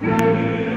Música